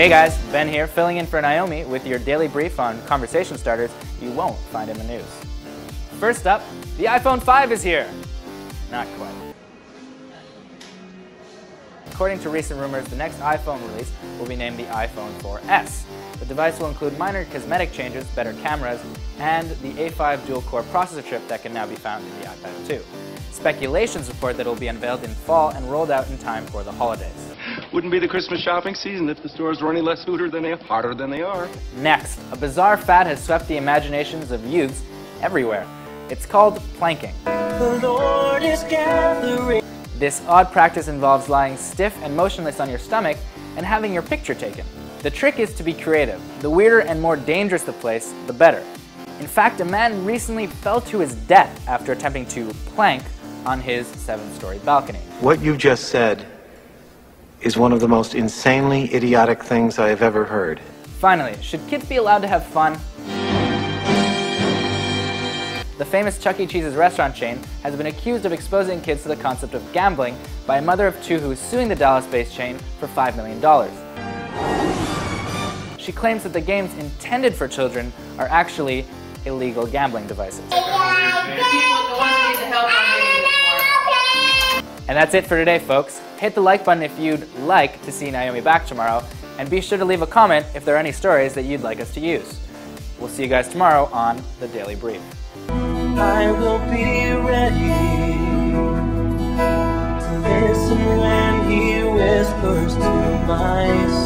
Hey guys, Ben here, filling in for Naomi with your daily brief on conversation starters you won't find in the news. First up, the iPhone 5 is here. Not quite. According to recent rumors, the next iPhone release will be named the iPhone 4S. The device will include minor cosmetic changes, better cameras, and the A5 dual-core processor chip that can now be found in the iPad 2. Speculations report that it will be unveiled in fall and rolled out in time for the holidays. Wouldn't be the Christmas shopping season if the stores were any less hooter than they hotter than they are. Next, a bizarre fad has swept the imaginations of youths everywhere. It's called planking. This odd practice involves lying stiff and motionless on your stomach and having your picture taken. The trick is to be creative. The weirder and more dangerous the place, the better. In fact, a man recently fell to his death after attempting to plank on his seven-story balcony. What you just said is one of the most insanely idiotic things I have ever heard. Finally, should kids be allowed to have fun? The famous Chuck E. Cheese's restaurant chain has been accused of exposing kids to the concept of gambling by a mother of two who is suing the Dallas-based chain for $5 million. She claims that the games intended for children are actually illegal gambling devices. And that's it for today, folks. Hit the like button if you'd like to see Naomi back tomorrow, and be sure to leave a comment if there are any stories that you'd like us to use. We'll see you guys tomorrow on The Daily Brief. I will be ready to listen when he whispers to my.